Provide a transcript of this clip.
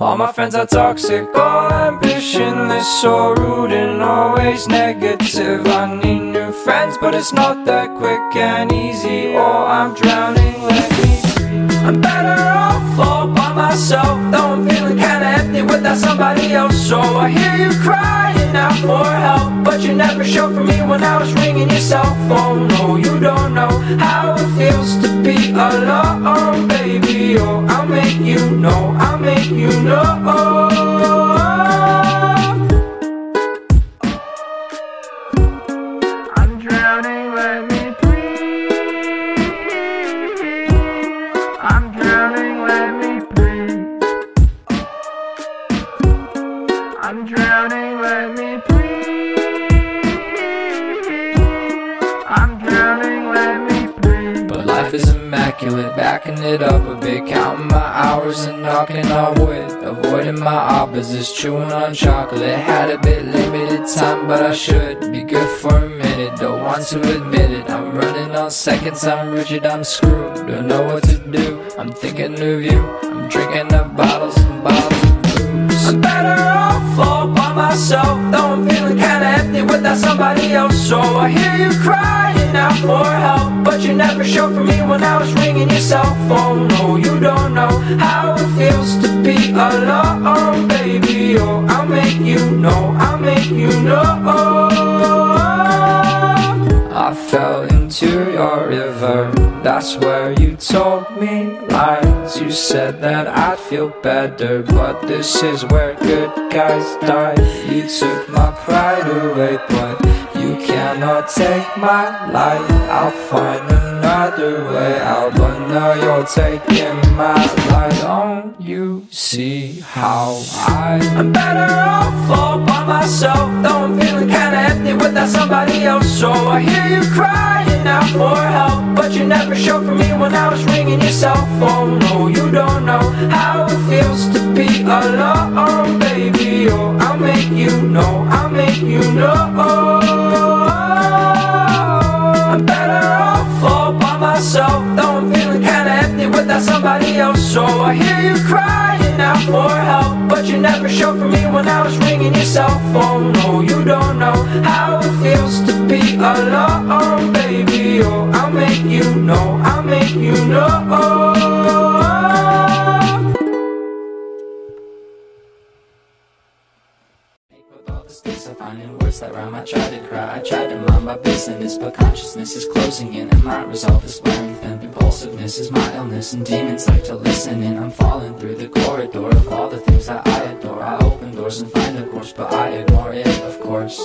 All my friends are toxic, all ambitionless, so rude and always negative. I need new friends, but it's not that quick and easy. Oh, I'm drowning, let me. I'm better off all by myself, though I'm feeling kinda empty without somebody else. So I hear you crying out for help, but you never showed for me when I was ringing your cell phone. No, you don't know how it feels to be alone, baby. Oh, I'll make you know, I'll make you know. I'm drowning, let me breathe. Life is immaculate, backing it up a bit, counting my hours and knocking on wood. Avoiding my opposites, chewing on chocolate. Had a bit limited time, but I should be good for a minute. Don't want to admit it. I'm running on seconds, I'm rigid, I'm screwed. Don't know what to do. I'm thinking of you. I'm drinking up bottles and bottles of booze. I'm better off all by myself, though I'm feeling kinda empty without somebody else. So I hear you crying out for help, you never showed for me when I was ringing your cell phone. No, you don't know how it feels to be alone, baby. Oh, I'll make you know, I'll make you know. I fell into your river. That's where you told me lies. You said that I'd feel better, but this is where good guys die. You took my pride away, but you cannot take my life. I'll find another way out, but now you're taking my life. Don't you see how I? I'm better off all by myself, though I'm feeling kinda empty without somebody else. So I hear you crying out for help, but you never showed for me when I was ringing your cell phone. No, you don't know how it feels to be alone, baby. Oh, I'll make you know, I'll make you know. I hear you crying out for help, but you never showed for me when I was ringing your cell phone. No, you don't know how it feels to be alone, baby. Oh, I'll make you know, I'll make you know. I find in words that rhyme, I try to cry. I try to mind my business, but consciousness is closing in, and my resolve is thin. Impulsiveness is my illness, and demons like to listen And I'm falling through the corridor of all the things that I adore. I open doors and find a course, but I ignore it, of course.